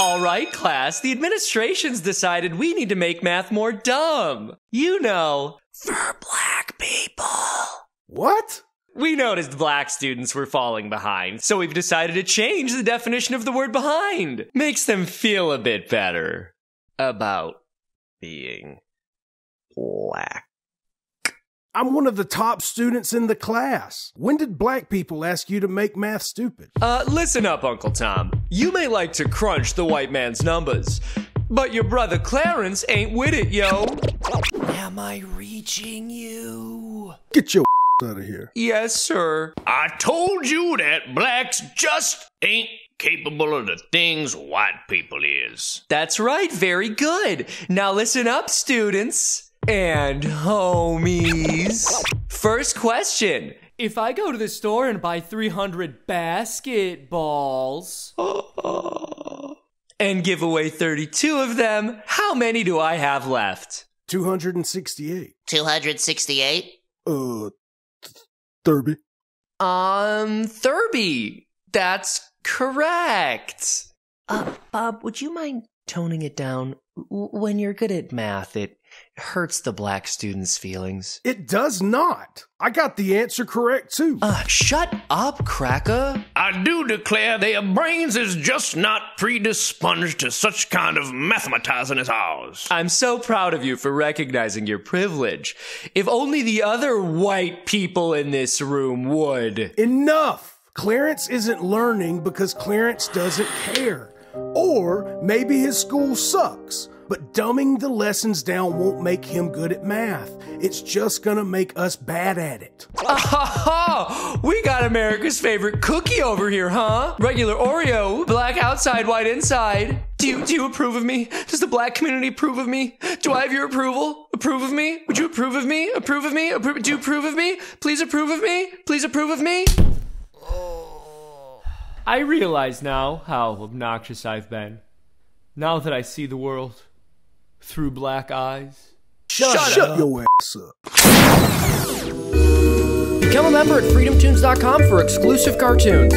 All right, class, the administration's decided we need to make math more dumb. You know, for black people. What? We noticed black students were falling behind, so we've decided to change the definition of the word behind. Makes them feel a bit better about being black. I'm one of the top students in the class. When did black people ask you to make math stupid? Uh, listen up, Uncle Tom. You may like to crunch the white man's numbers, but your brother Clarence ain't with it, yo. Am I reaching you? Get your out of here. Yes, sir. I told you that blacks just ain't capable of the things white people is. That's right, very good. Now listen up, students and homies. First question. If I go to the store and buy 300 basketballs and give away 32 of them, how many do I have left? 268. 268? Uh, Thurby. Um, Thurby. That's correct. Uh, Bob, would you mind toning it down? When you're good at math, it hurts the black students' feelings. It does not. I got the answer correct too. Uh, shut up, Cracker. I do declare their brains is just not predisposed to such kind of mathematizing as ours. I'm so proud of you for recognizing your privilege. If only the other white people in this room would. Enough! Clarence isn't learning because Clarence doesn't care. Or maybe his school sucks. But dumbing the lessons down won't make him good at math. It's just gonna make us bad at it. we got America's favorite cookie over here, huh? Regular Oreo, black outside, white inside. Do you, do you approve of me? Does the black community approve of me? Do I have your approval? Approve of me? Would you approve of me? Approve of me? Appro- do you approve of me? Please approve of me? Please approve of me? I realize now how obnoxious I've been. Now that I see the world through black eyes. Shut, Shut your ass up. Become a member at freedomtoons.com for exclusive cartoons.